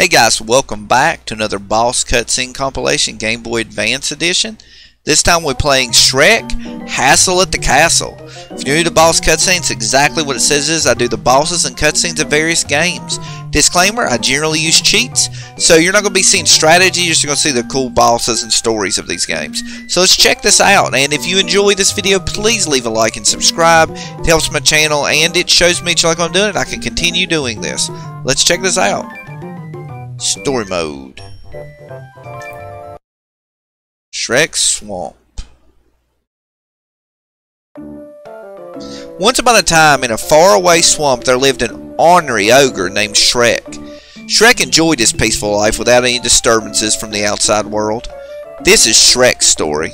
Hey guys, welcome back to another Boss Cutscene Compilation Game Boy Advance Edition. This time we're playing Shrek, Hassle at the Castle. If you're new to Boss Cutscenes, exactly what it says is I do the bosses and cutscenes of various games. Disclaimer, I generally use cheats, so you're not going to be seeing strategy, you're just going to see the cool bosses and stories of these games. So let's check this out, and if you enjoy this video, please leave a like and subscribe. It helps my channel, and it shows me like what I'm doing, and I can continue doing this. Let's check this out. Story mode. Shrek Swamp. Once upon a time, in a faraway swamp, there lived an ornery ogre named Shrek. Shrek enjoyed his peaceful life without any disturbances from the outside world. This is Shrek's story.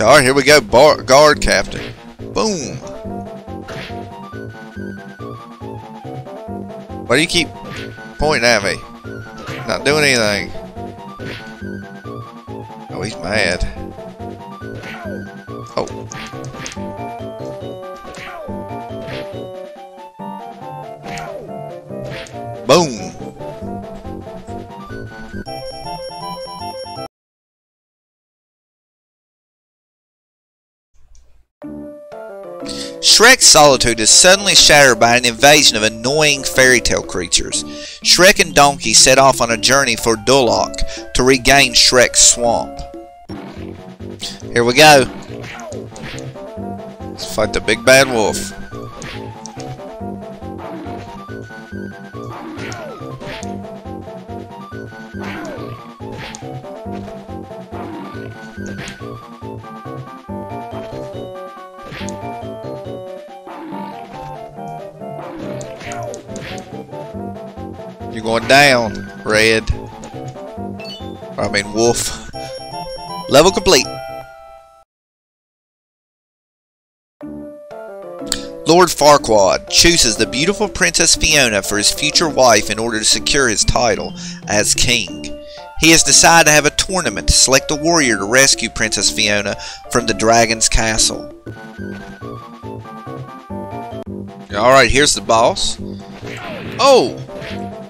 Alright, here we go. Bar guard captain. Boom. Why do you keep pointing at me? Not doing anything. Oh, he's mad. Oh. Shrek's solitude is suddenly shattered by an invasion of annoying fairy tale creatures. Shrek and Donkey set off on a journey for Duloc to regain Shrek's swamp. Here we go. Let's fight the big bad wolf. You're going down, Red. I mean, Wolf. Level complete. Lord Farquaad chooses the beautiful Princess Fiona for his future wife in order to secure his title as king. He has decided to have a tournament to select a warrior to rescue Princess Fiona from the dragon's castle. Alright, here's the boss. Oh!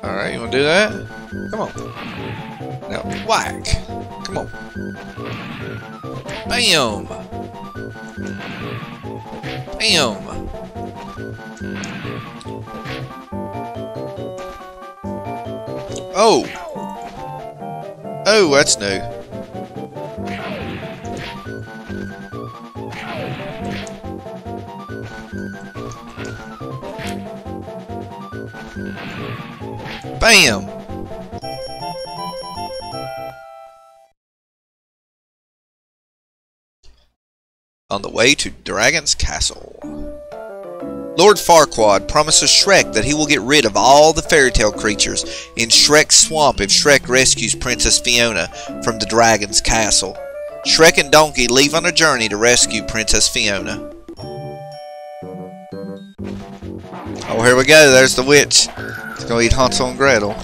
Alright, you wanna do that? Come on. Now, whack. Come on. Bam! Bam! Oh! Oh, that's new. Bam! On the way to Dragon's Castle. Lord Farquaad promises Shrek that he will get rid of all the fairy tale creatures in Shrek's swamp if Shrek rescues Princess Fiona from the dragon's castle. Shrek and Donkey leave on a journey to rescue Princess Fiona. Oh, here we go. There's the witch. Going to eat Hansel and Gretel.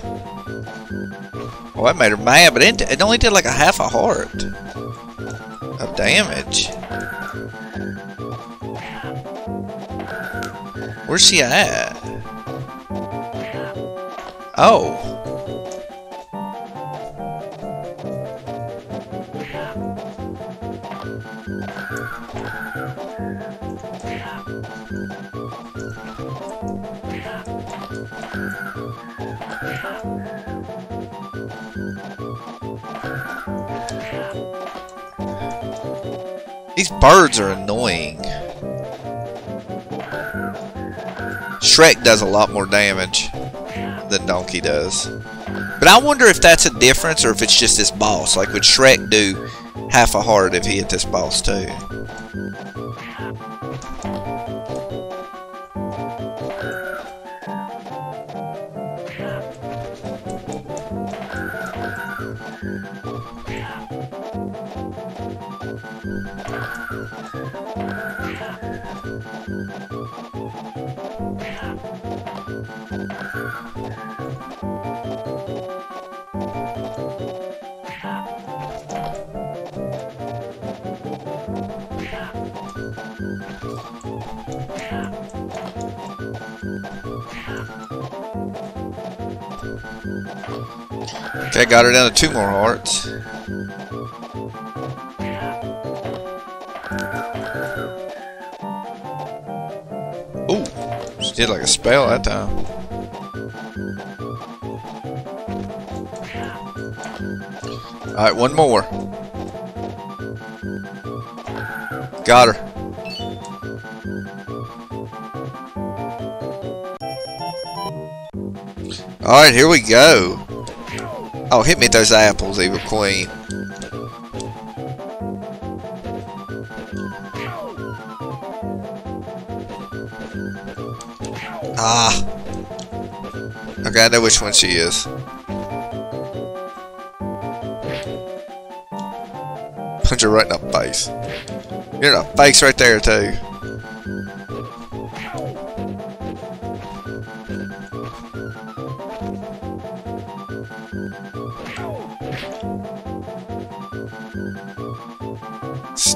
Well, that made her mad, but it, it only did like a half a heart of damage. Where's she at? Oh. These birds are annoying. Shrek does a lot more damage than Donkey does. But I wonder if that's a difference or if it's just this boss. Like, would Shrek do half a heart if he hit this boss too? Okay, got her down to two more hearts. Ooh, she did like a spell that time. Alright, one more. Got her. Alright, here we go. Oh, hit me those apples, Evil Queen. Ah. Okay, I know which one she is. Punch her right in the face. You're in the face right there, too.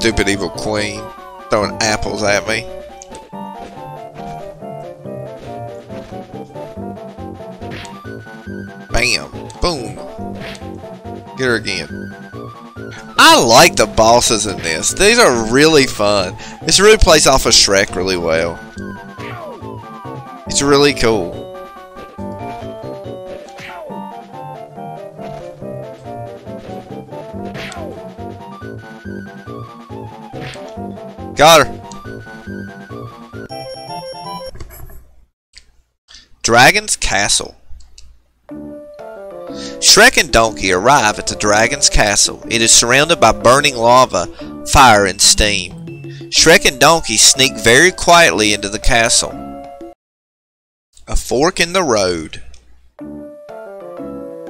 Stupid evil queen. Throwing apples at me. Bam. Boom. Get her again. I like the bosses in this. These are really fun. This really plays off of Shrek really well. It's really cool. Got her. Dragon's Castle. Shrek and Donkey arrive at the Dragon's Castle. It is surrounded by burning lava, fire, and steam. Shrek and Donkey sneak very quietly into the castle. A fork in the road.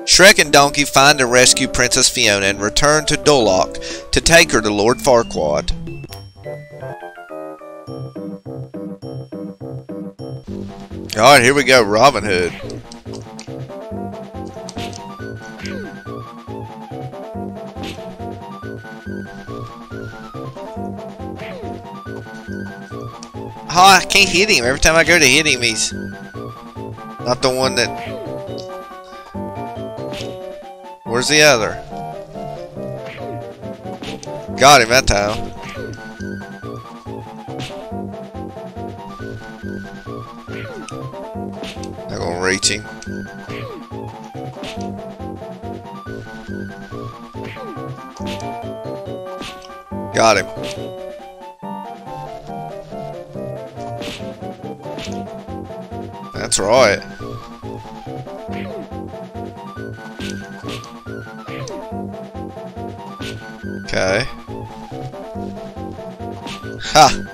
Shrek and Donkey find and rescue Princess Fiona and return to Duloc to take her to Lord Farquaad. Alright, here we go, Robin Hood. Oh, I can't hit him. Every time I go to hit him, he's not the one that... Where's the other? Got him that time. Him. Got him. That's right. Okay. Ha!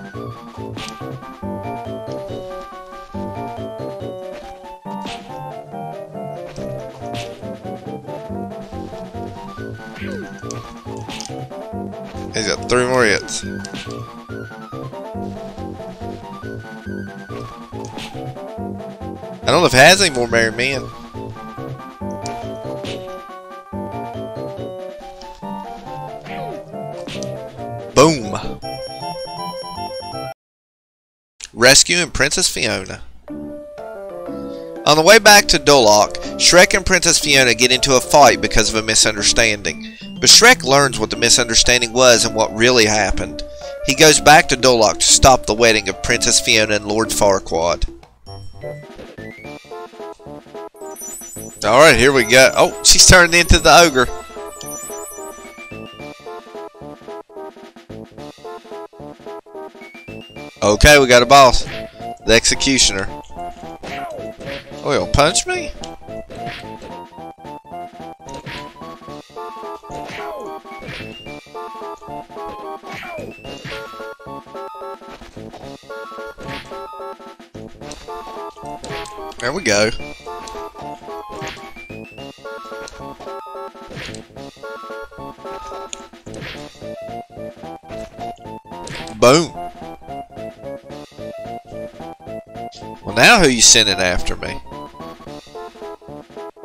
He's got three more hits. I don't know if has any more Merry Men. Boom. Rescuing Princess Fiona. On the way back to Duloc, Shrek and Princess Fiona get into a fight because of a misunderstanding. But Shrek learns what the misunderstanding was and what really happened. He goes back to Duloc to stop the wedding of Princess Fiona and Lord Farquaad. Alright, here we go. Oh, she's turned into the ogre. Okay, we got a boss. The executioner. Oh, he'll punch me? There we go. Boom. Well, now who you sending after me?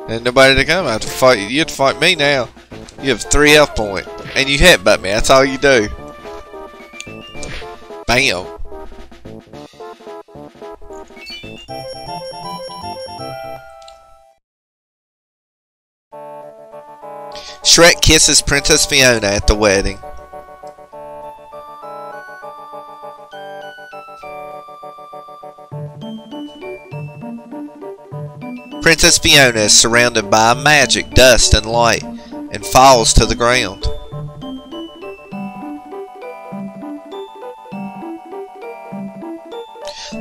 Ain't nobody to come. I have to fight you. Have to fight me now. You have three health point, and you headbutt me. That's all you do. Bam. Shrek kisses Princess Fiona at the wedding. Princess Fiona is surrounded by magic, dust, and light, and falls to the ground.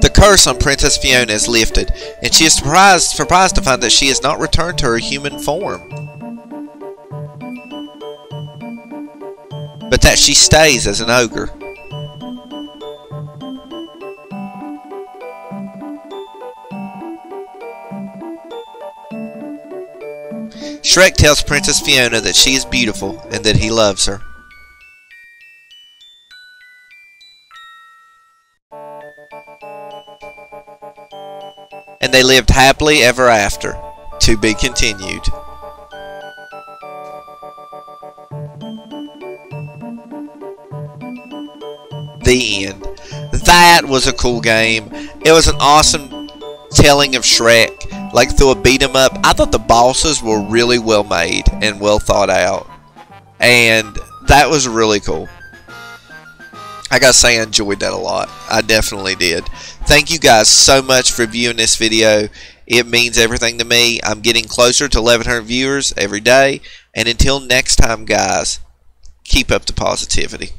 The curse on Princess Fiona is lifted, and she is surprised, surprised to find that she has not returned to her human form. That she stays as an ogre. Shrek tells Princess Fiona that she is beautiful and that he loves her. And they lived happily ever after. To be continued. The end. That was a cool game. It was an awesome telling of Shrek, like through a beat 'em up. I thought the bosses were really well made and well thought out, and that was really cool. I gotta say, I enjoyed that a lot. I definitely did. Thank you guys so much for viewing this video. It means everything to me. I'm getting closer to 1100 viewers every day. And until next time, guys, keep up the positivity.